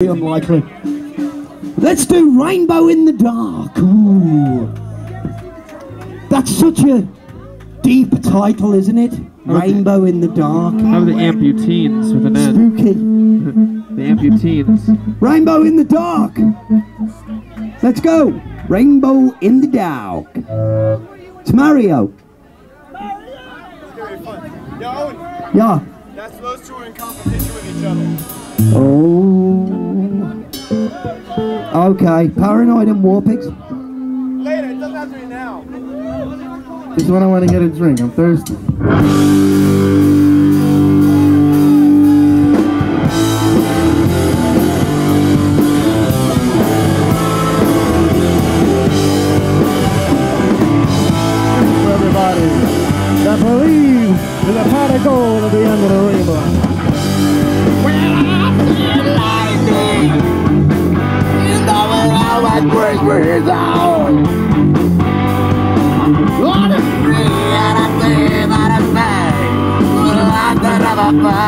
unlikely. Let's do Rainbow in the Dark. Ooh. That's such a deep title, isn't it? Rainbow in the Dark. How are the amputeens with an N? Spooky. The amputeens. Rainbow in the Dark. Let's go. Rainbow in the Dark. It's Mario. Yo, Owen, Yeah. that's those two are in competition with each other. Oh. Okay. Paranoid and Warpigs. Later, it doesn't have to be now. This is when I want to get a drink. I'm thirsty. Someone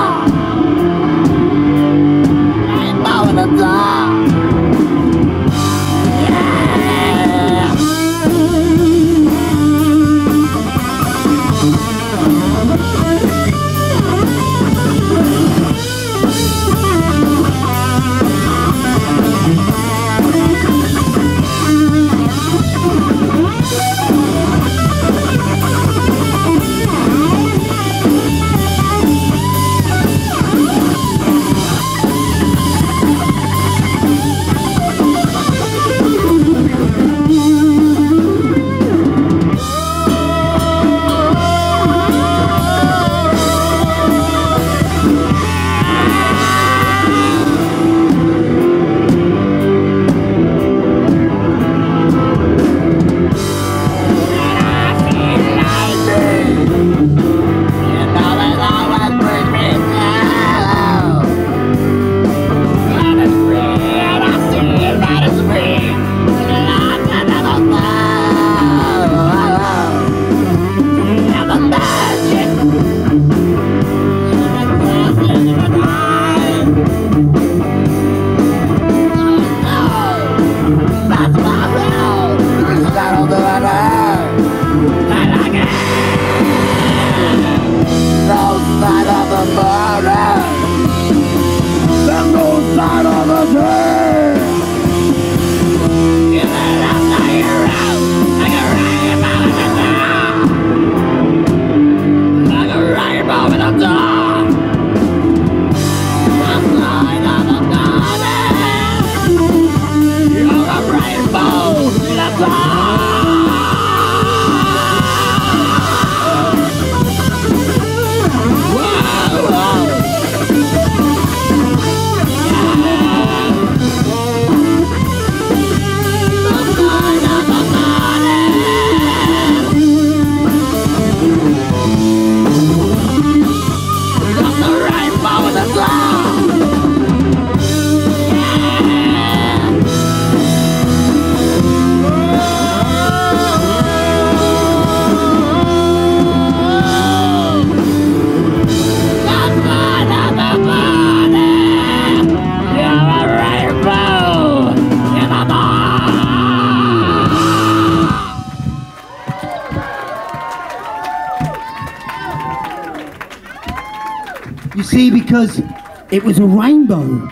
See, because it was a rainbow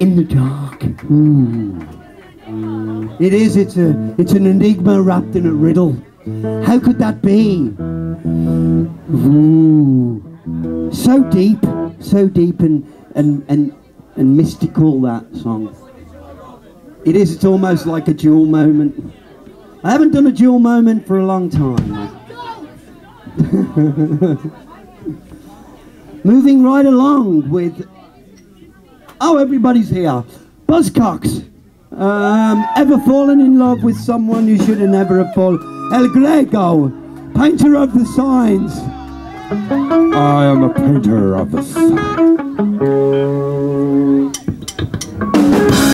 in the dark. Ooh. It is. It's a. It's an enigma wrapped in a riddle. How could that be? Ooh. So deep, so deep and and and and mystical that song. It is. It's almost like a dual moment. I haven't done a dual moment for a long time. Moving right along with. Oh, everybody's here. Buzzcocks. Um, ever fallen in love with someone you should have never have fallen? El Grego, painter of the signs. I am a painter of the sun.